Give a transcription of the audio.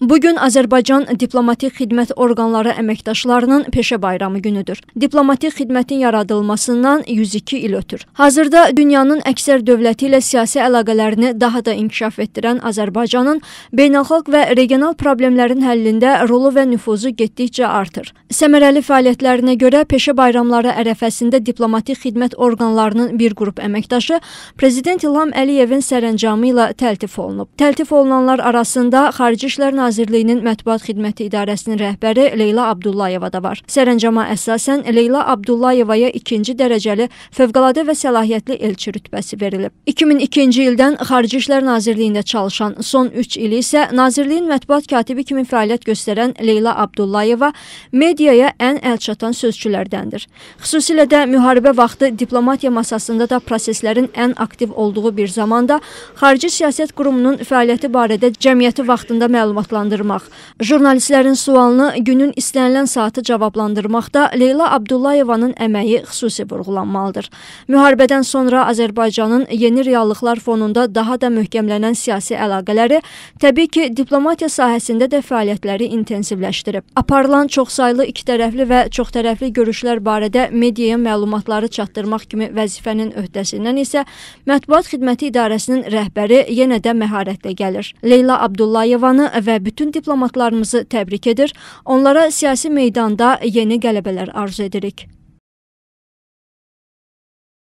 Bu gün Azərbaycan diplomatik xidmət orqanları əməkdaşlarının peşə bayramı günüdür. Diplomatik xidmətin yaradılmasından 102 il ötür. Hazırda dünyanın əksər dövləti ilə siyasi əlaqələrini daha da inkişaf etdirən Azərbaycanın beynəlxalq və regional problemlərin həllində rolu və nüfuzu getdikcə artır. Səmərəli fəaliyyətlərinə görə peşə bayramları ərəfəsində diplomatik xidmət orqanlarının bir qrup əməkdaşı Prezident İlham Əliyevin sərəncamı ilə təltif olunub. Təltif olunanlar arasında Xarici İşlər Nazirliyinin Mətbuat Xidməti İdarəsinin rəhbəri Leyla Abdullayeva da var. Sərəncama əsasən Leyla Abdullayevaya ikinci dərəcəli fövqəladə və səlahiyyətli elçi rütbəsi verilib. 2002-ci ildən Xarici İşlər Nazirliyində çalışan, son 3 il isə Nazirliyin mətbuat katibi kimi fəaliyyət göstərən Leyla Abdullayeva mediaya ən əlçatan sözçülərdəndir. Xüsusilə də müharibə vaxtı diplomatiya masasında da proseslərin ən aktiv olduğu bir zamanda Xarici Siyasət Qurumunun fəaliyyəti barədə cəmiyyəti vaxtında məlumatlar maraqlandırmaq, jurnalistlərin sualını günün istənilən saatı cavablandırmaqda Leyla Abdullayevanın əməyi xüsusi vurğulanmalıdır. Müharibədən sonra Azərbaycanın yeni reallıqlar fonunda daha da möhkəmlənən siyasi əlaqələri təbii ki, diplomatiya sahəsində də fəaliyyətləri intensivləşdirib. Aparılan çoxsaylı ikitərəfli və çoxtərəfli görüşlər barədə mediaya məlumatları çatdırmaq kimi vəzifənin öhdəsindən isə Mətbuat Xidməti İdarəsinin rəhbəri yenə də məharətlə gəlir. Leyla Abdullayevanı və bütün diplomatlarımızı təbrik edir. Onlara siyasi meydanda yeni qələbələr arzu edirik.